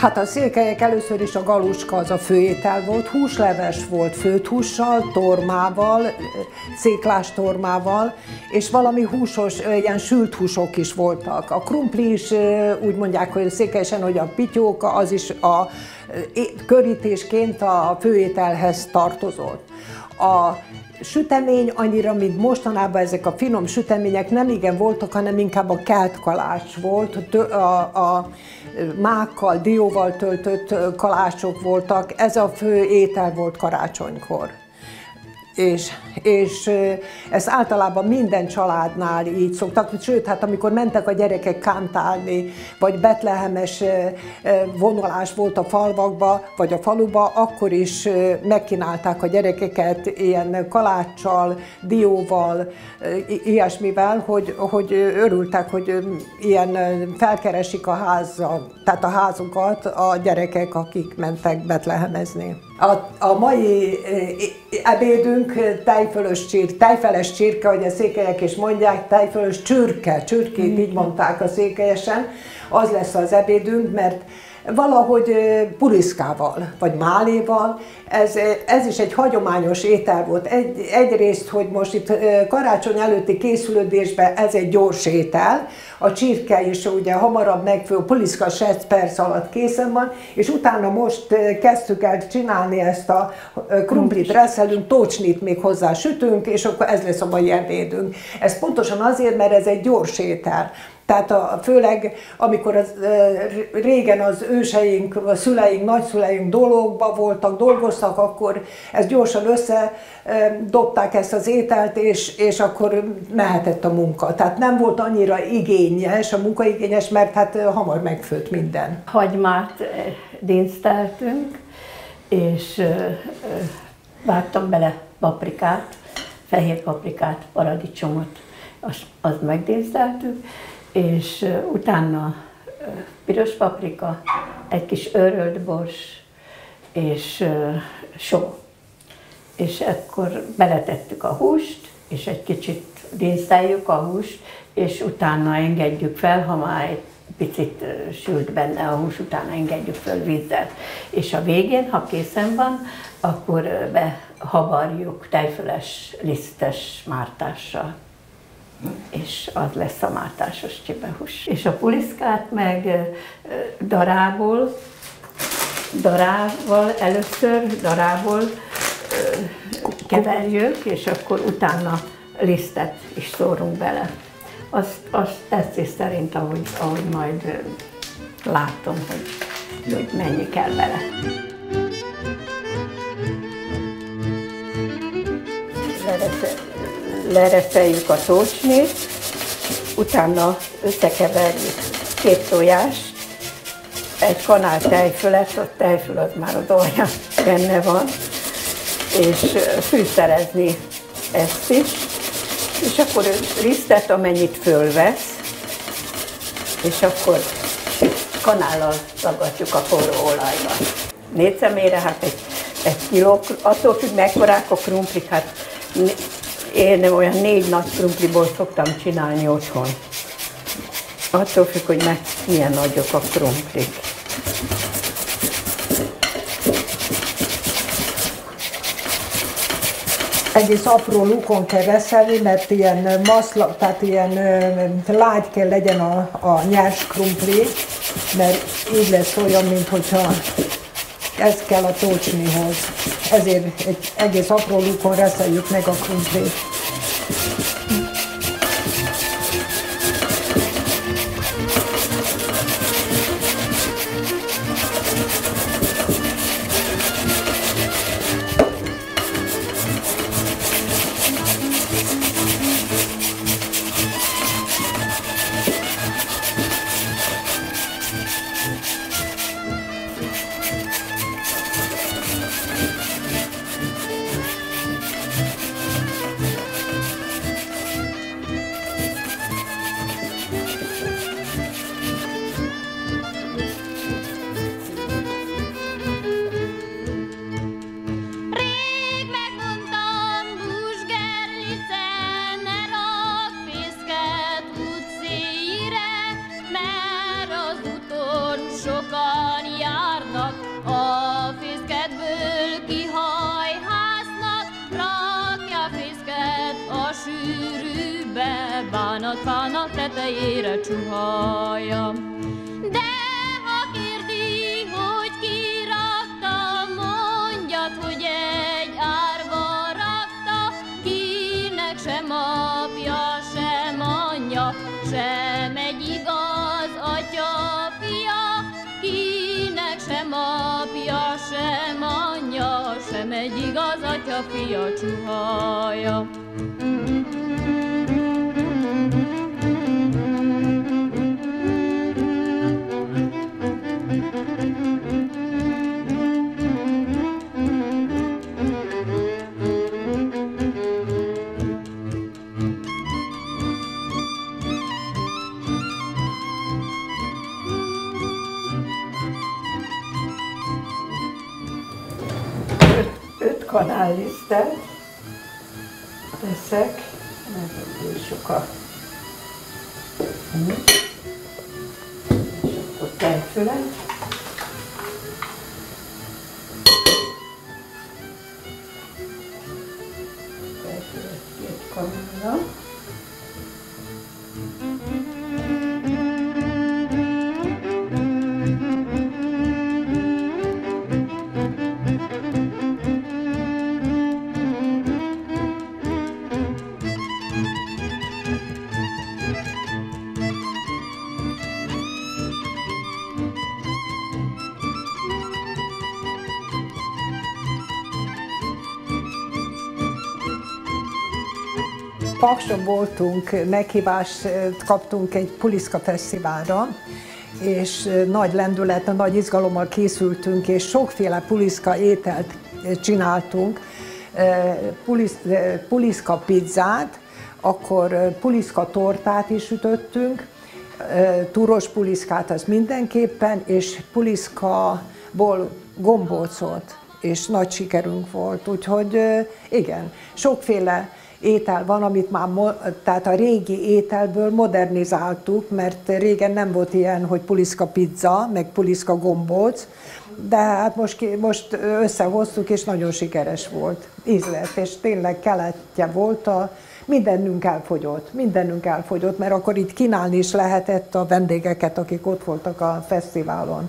Hát a székelyek először is a galuska az a főétel volt, húsleves volt főtt hússal, tormával, széklás tormával, és valami húsos, ilyen sült húsok is voltak. A krumpli is úgy mondják, hogy székelyesen, hogy a pityóka, az is a körítésként a főételhez tartozott. A sütemény annyira, mint mostanában ezek a finom sütemények nem igen voltak, hanem inkább a kelt kalács volt, a, a mákkal, dióval töltött kalácsok voltak, ez a fő étel volt karácsonykor és, és ez általában minden családnál így szoktak, sőt, hát amikor mentek a gyerekek kántálni, vagy betlehemes vonalás volt a falvakba, vagy a faluba, akkor is megkínálták a gyerekeket ilyen kaláccsal, dióval, ilyesmivel, hogy, hogy örültek, hogy ilyen felkeresik a házat, tehát a házukat a gyerekek, akik mentek betlehemezni. A, a mai ebédünk tejfölös csirke, tejfeles csirke, hogy a székelyek is mondják, tejfölös csürke, csürkét így mondták a székelyesen, az lesz az ebédünk, mert valahogy puriszkával, vagy máléval. Ez, ez is egy hagyományos étel volt. Egy, egyrészt, hogy most itt karácsony előtti készülődésben ez egy gyors étel, a csirke is ugye hamarabb megfő, puliszka 6 perc alatt készen van, és utána most kezdtük el csinálni ezt a krumplit reszelünk, tócsnit még hozzá sütünk, és akkor ez lesz a mai ebédünk. Ez pontosan azért, mert ez egy gyors étel. Tehát a, főleg, amikor az, régen az őseink, a szüleink, nagyszüleink dologba voltak, dolgoztak, akkor ezt gyorsan össze dobták ezt az ételt, és, és akkor mehetett a munka. Tehát nem volt annyira igényes, a munkaigényes, mert hát hamar megfőtt minden. Hagymát dinszteltünk, és vágtam bele paprikát, fehér paprikát, paradicsomot, azt, azt megdinszteltük, és utána piros paprika, egy kis örölt bors, és só. És akkor beletettük a húst, és egy kicsit dinszteljük a húst, és utána engedjük fel, ha már egy picit sült benne a hús, utána engedjük föl vízzel. És a végén, ha készen van, akkor behavarjuk tejföles, lisztes mártással és az lesz a mártásos csibehús. És a puliszkát meg darából, darával először, darából keverjük, és akkor utána lisztet is szórunk bele. Azt, azt is szerint, ahogy, ahogy majd látom, hogy, hogy mennyi kell bele. Lereszt, lereszeljük a tócsnét, utána összekeverjük két tojást, egy kanál tejfölet, a tejföl az már az olyan benne van, és fűszerezni ezt is, és akkor lisztet, amennyit fölvesz, és akkor kanállal ragadjuk a forró olajba. Négy személyre, hát egy, egy kiló, attól függ mekkorák a krumplik, hát én olyan négy nagy krumpliból szoktam csinálni otthon. Attól függ, hogy meg milyen nagyok a krumplik. egész apró lukon kell reszelni, mert ilyen maszla, tehát ilyen lágy kell legyen a, a nyers krumpli, mert így lesz olyan, mint hogyha ez kell a tócsnihoz. Ezért egy egész apró lukon reszeljük meg a krumplit. fának tetejére csuhalja. De ha kérdi, hogy ki rakta, mondjad, hogy egy árva rakta, kinek sem apja, sem anyja, sem egy igaz atya, fia, kinek sem apja, sem anyja, sem egy igaz atya, fia csuhalja. Kanállisztet teszek, mert túl sok a hús. és akkor tejfölet. Tejfölet két kanálra. Pakson voltunk, meghívást kaptunk egy Puliszka Fesztiválra, és nagy lendület, nagy izgalommal készültünk, és sokféle puliszka ételt csináltunk, pulisz, puliszka pizzát, akkor puliszka tortát is sütöttünk, túros puliszkát az mindenképpen, és puliszkaból gombócot, és nagy sikerünk volt, úgyhogy igen, sokféle étel van, amit már, tehát a régi ételből modernizáltuk, mert régen nem volt ilyen, hogy puliszka pizza, meg puliszka gombóc, de hát most, most összehoztuk, és nagyon sikeres volt. Ízlet, és tényleg keletje volt a, mindennünk elfogyott, mindennünk elfogyott, mert akkor itt kínálni is lehetett a vendégeket, akik ott voltak a fesztiválon.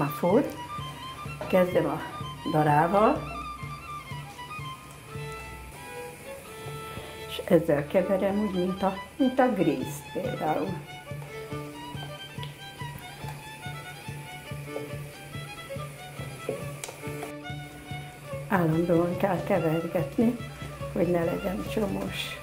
Már. Kezdem a darával, és ezzel keverem úgy, mint a, mint a grízt például. Állandóan kell kevergetni, hogy ne legyen csomós.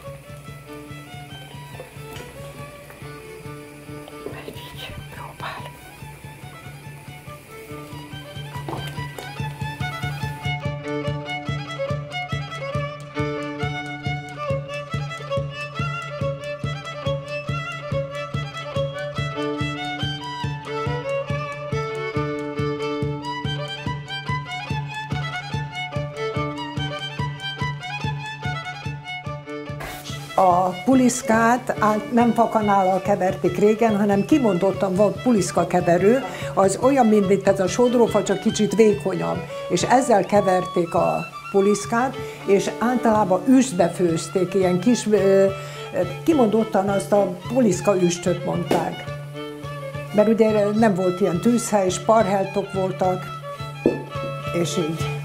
A puliszkát át- nem fakanállal keverték régen, hanem kimondottan volt puliszka keverő, az olyan, mint itt ez a sodrófa, csak kicsit vékonyabb. És ezzel keverték a puliszkát, és általában üstbe főzték, ilyen kis, kimondottan azt a puliszka üstöt mondták. Mert ugye nem volt ilyen tűzhely, parheltok voltak, és így.